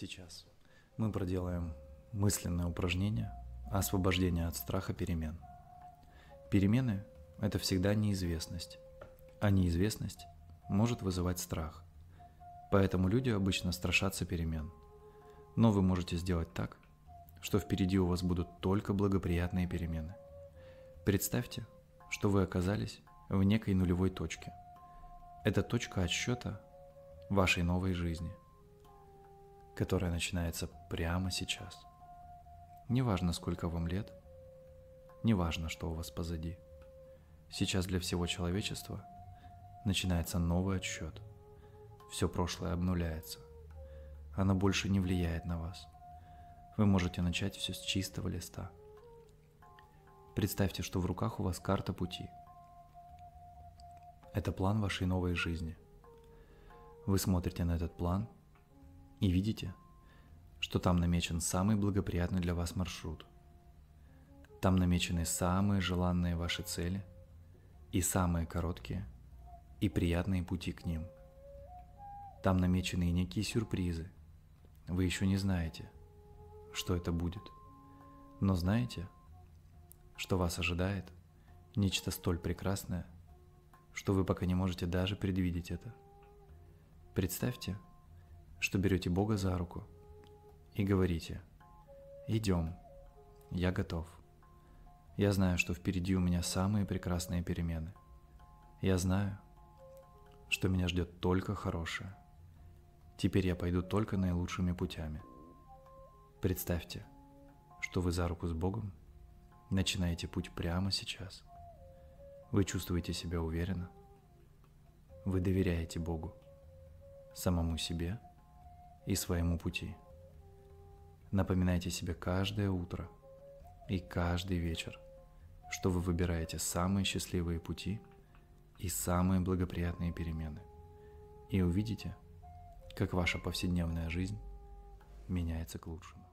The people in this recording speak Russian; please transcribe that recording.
Сейчас мы проделаем мысленное упражнение освобождения от страха перемен. Перемены – это всегда неизвестность, а неизвестность может вызывать страх. Поэтому люди обычно страшатся перемен. Но вы можете сделать так, что впереди у вас будут только благоприятные перемены. Представьте, что вы оказались в некой нулевой точке. Это точка отсчета вашей новой жизни – которая начинается прямо сейчас. Неважно, сколько вам лет, неважно, что у вас позади. Сейчас для всего человечества начинается новый отсчет. Все прошлое обнуляется. Оно больше не влияет на вас. Вы можете начать все с чистого листа. Представьте, что в руках у вас карта пути. Это план вашей новой жизни. Вы смотрите на этот план – и видите, что там намечен самый благоприятный для вас маршрут. Там намечены самые желанные ваши цели и самые короткие и приятные пути к ним. Там намечены и некие сюрпризы. Вы еще не знаете, что это будет. Но знаете, что вас ожидает нечто столь прекрасное, что вы пока не можете даже предвидеть это. Представьте, что берете Бога за руку и говорите, идем, я готов. Я знаю, что впереди у меня самые прекрасные перемены. Я знаю, что меня ждет только хорошее. Теперь я пойду только наилучшими путями. Представьте, что вы за руку с Богом начинаете путь прямо сейчас. Вы чувствуете себя уверенно. Вы доверяете Богу, самому себе – и своему пути. Напоминайте себе каждое утро и каждый вечер, что вы выбираете самые счастливые пути и самые благоприятные перемены. И увидите, как ваша повседневная жизнь меняется к лучшему.